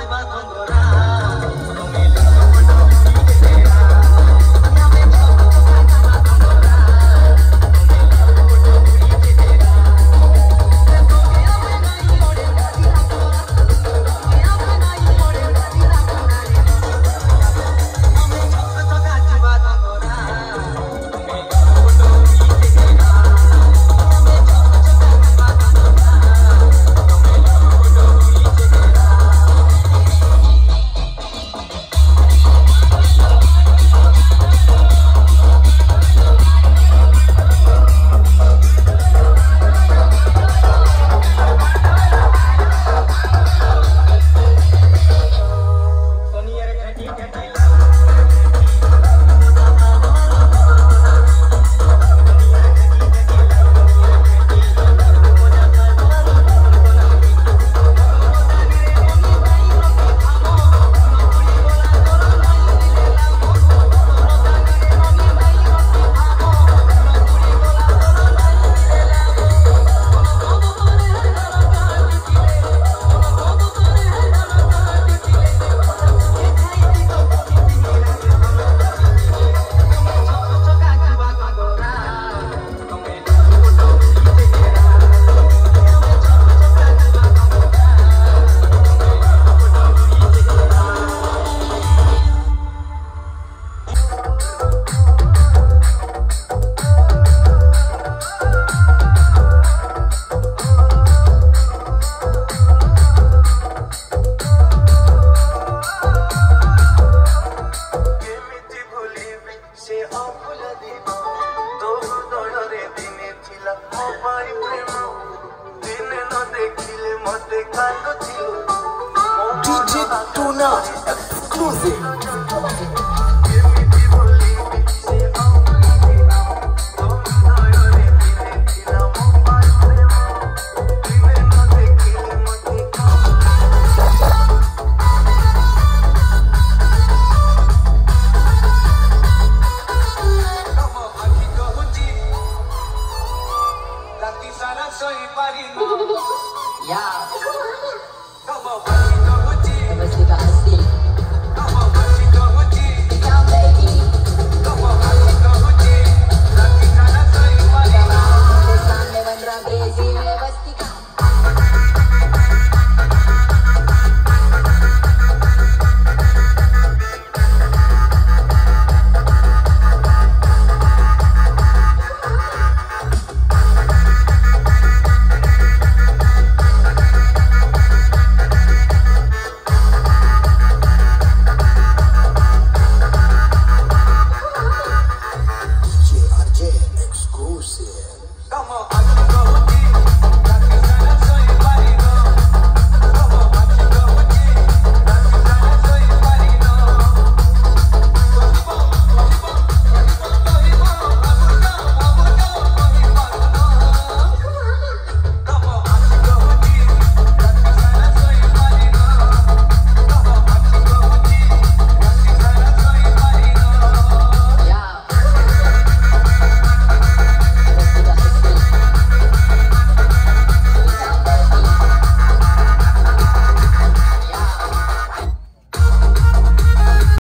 alma cuando music. Yeah. Come on, buddy.